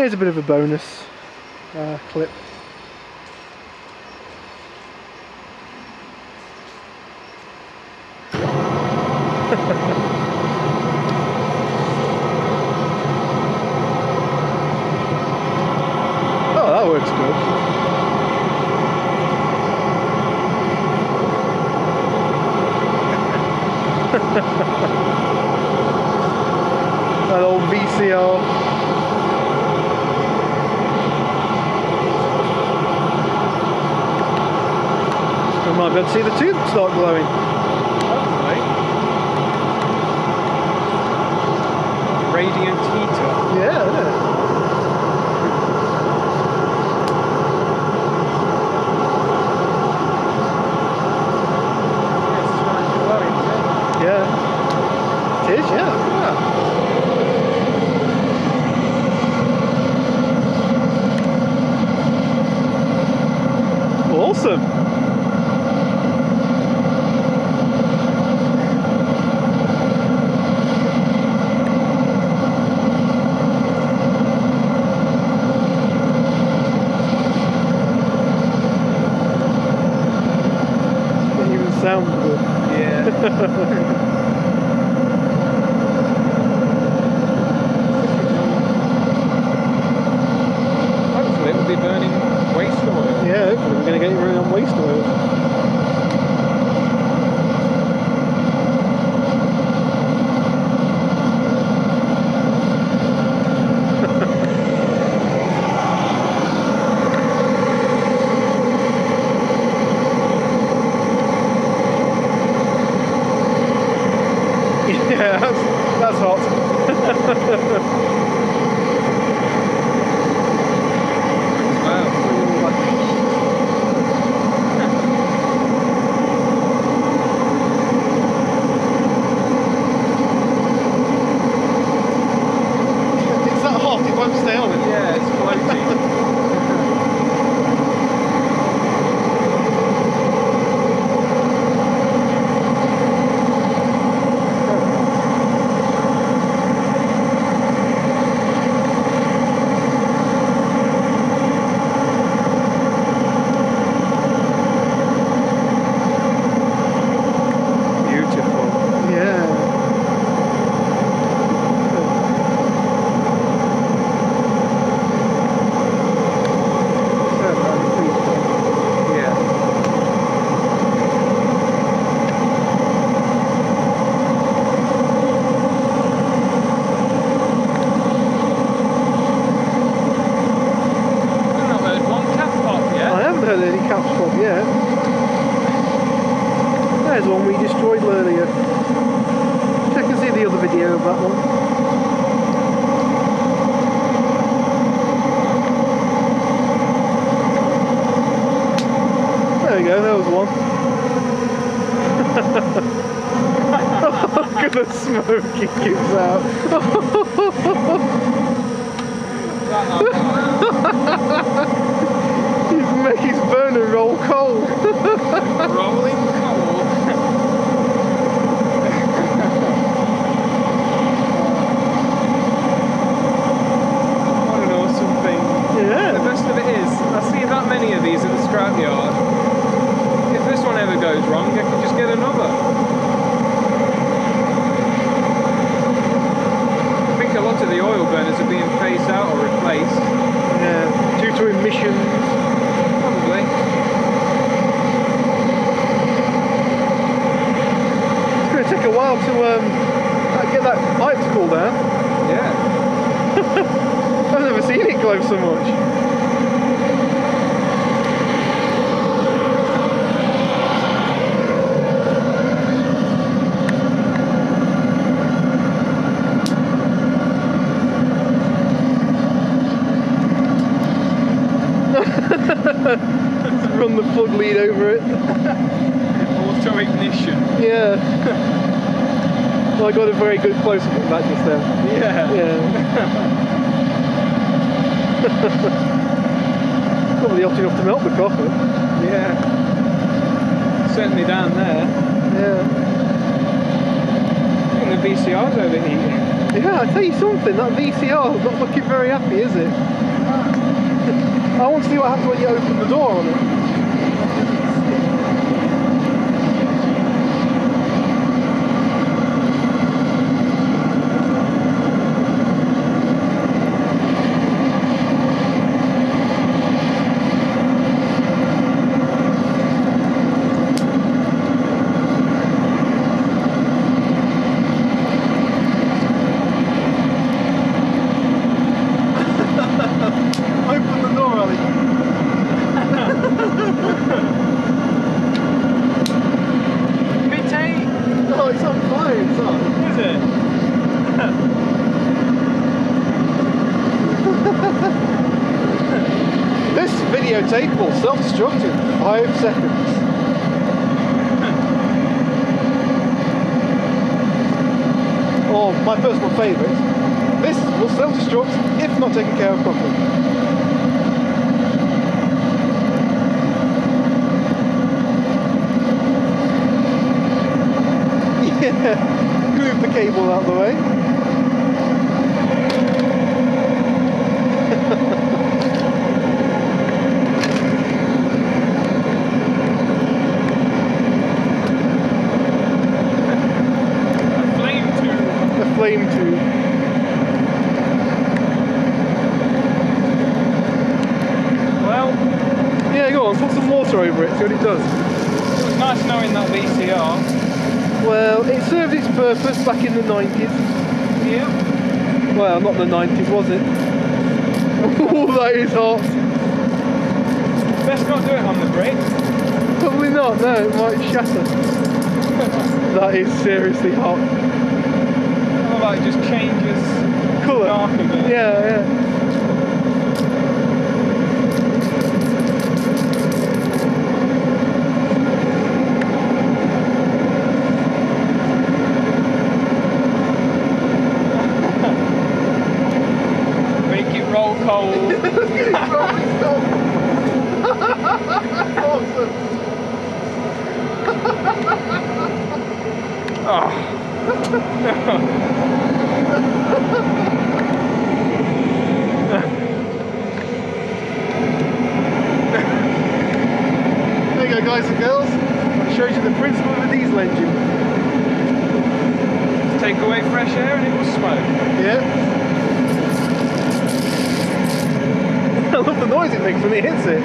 Here's a bit of a bonus uh, clip. oh, that works good. That old VCR. We might be able to see the tube start glowing. Smoke it gives out. He's making his burner roll coal. Rolling coal. what an awesome thing. The Yeah. best of it is, I see that many of these at the scrapyard. If this one ever goes wrong, I can just get another. I think a lot of the oil burners are being phased out or replaced. Yeah. Due to emissions. Probably. It's going to take a while to um, get that pipe to cool down. Yeah. I've never seen it glow so much. Run the plug lead over it. Auto ignition. Yeah. I got a very good close up of that just there. Yeah. Yeah. Probably hot enough to melt the copper. Yeah. Certainly down there. Yeah. I think the VCR's overheating. Yeah, I tell you something, that VCR is not looking very happy, is it? I want to see what happens when you open the door on it. Open the door, Ali. Bit eight, No, it's on fire inside. is it? This videotape will self-destruct in five seconds. or my personal favourite, this will self-destruct if not taken care of properly. Yeah, move the cable out of the way. Flame tube. The flame tube. Well, Yeah, go on, put some water over it, see what it does. it was nice knowing that VCR. Well, it served its purpose back in the 90s. Yeah. Well, not the 90s, was it? oh, that is hot. Best not do it on the brick. Probably not, no, it might shatter. that is seriously hot. About it just changes Colour. Yeah, yeah. Make it roll coal. oh. There you go, guys and girls. Shows you the principle of a diesel engine. Take away fresh air and it will smoke. Yeah. I love the noise it makes when it hits it.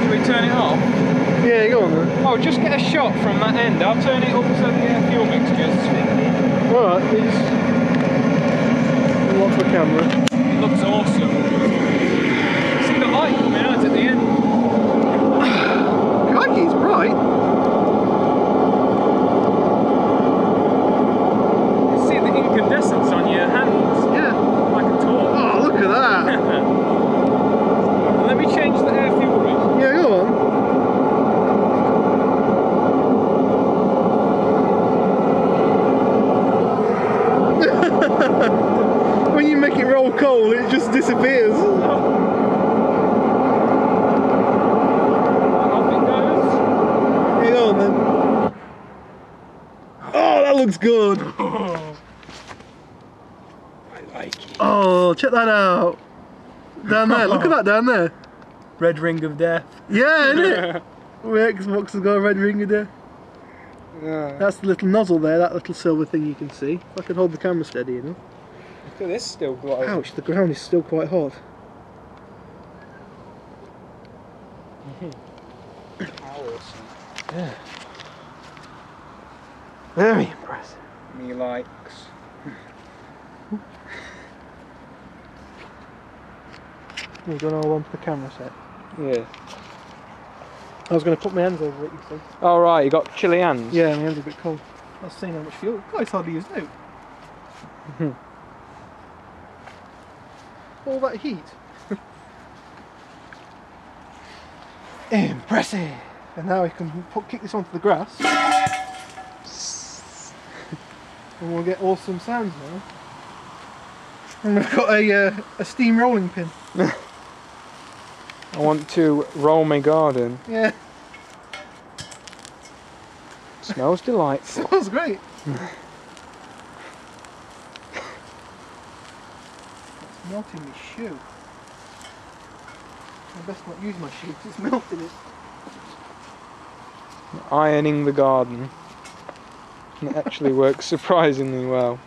Can we turn it off? Yeah, go on then. Oh, just get a shot from that end. I'll turn it up so the fuel mixture's Alright, please. Lock the camera. It looks awesome. See the light coming out at the end. Crikey, it's bright. You see the incandescence on your hands Yeah. like a torch. Oh, look at that. Let me change the air fuel rate. Yeah, go on. when you make it roll coal, it just disappears. Off it goes. Yeah, go on then. Oh, that looks good. I like it. Oh, check that out. Down there, look at that down there. Red ring of death. Yeah, isn't it? My Xbox has got a red ring of Death. Yeah. That's the little nozzle there, that little silver thing you can see. If I can hold the camera steady enough. Look at this still glowing. Ouch, the ground is still quite hot. Awesome. Very impressive. Me likes. Hmm. You're going to hold on to the camera set. Yeah. I was going to put my hands over it, you see. Oh right, you got chilly hands. Yeah, my hands are a bit cold. I was seeing how much fuel. God, it's hardly used out. Hmm. All that heat. Impressive. And now we can put, kick this onto the grass. And we'll get awesome sounds now. And we've got a, uh, a steam rolling pin. I want to roll my garden. Yeah, Smells delightful. smells great. it's melting my shoe. I best not use my shoe it's melting it. Ironing the garden. And it actually works surprisingly well.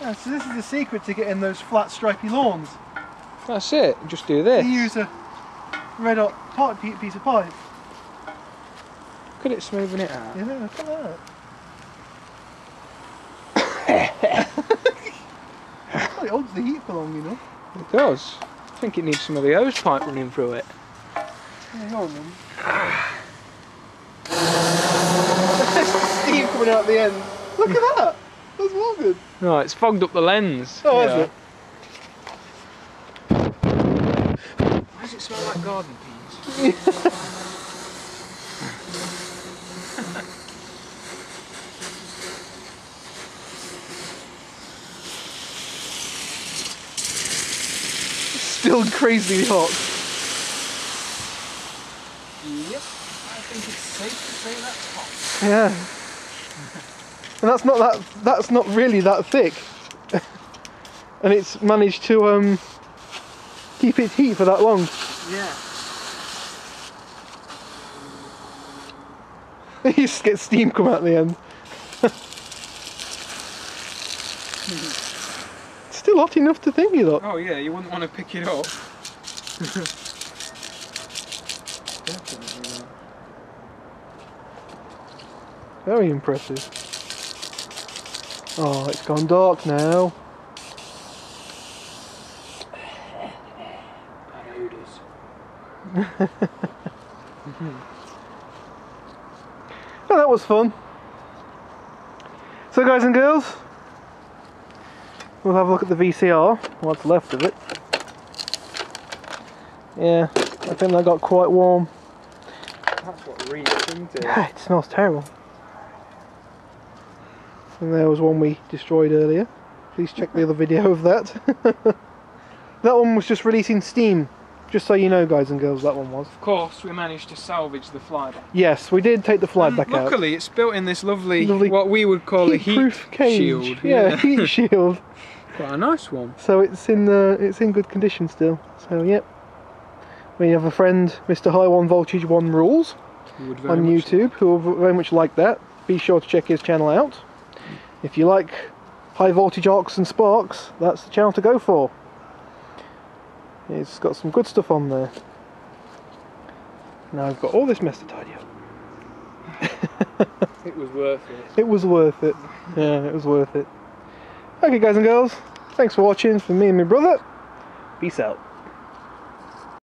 Yeah, so this is the secret to getting those flat stripy lawns. That's it. Just do this. You use a red hot pipe, piece of pipe. Look at it smoothing it out. Yeah, look at that. well, it holds the heat for long enough. It does. I think it needs some of the hose pipe running through it. Hang on then. Steam coming out the end. Look at that. That's well good. No, it's fogged up the lens. Oh, Yeah. is it? Why does it smell like garden peas? Still crazy hot. Yep. I think it's safe to say that's hot. Yeah. And that's not that. That's not really that thick. and it's managed to um keep its heat for that long. Yeah. you just get steam come out the end. It's still hot enough to think you lot. Oh yeah, you wouldn't want to pick it up. Very impressive. Oh, it's gone dark now. Oh, that was fun. So, guys and girls, we'll have a look at the VCR, what's left of it. Yeah, I think that got quite warm. That's what reeks, isn't it? It smells terrible. And there was one we destroyed earlier. Please check the other video of that. that one was just releasing steam. Just so you know, guys and girls, that one was. Of course, we managed to salvage the fly back. Yes, we did take the fly And back out. luckily, it's built in this lovely, Lovely what we would call a heat cage. shield. Yeah, heat shield. Quite a nice one. So it's in the it's in good condition still. So yep. We have a friend, Mr. High One Voltage One Rules. We would very on YouTube who are very much like that. Be sure to check his channel out. If you like high voltage arcs and sparks, that's the channel to go for. It's got some good stuff on there. Now I've got all this mess to tidy up. It was worth it. It was worth it. Yeah, it was worth it. Okay guys and girls, thanks for watching from me and my brother. Peace out.